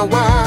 a while.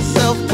myself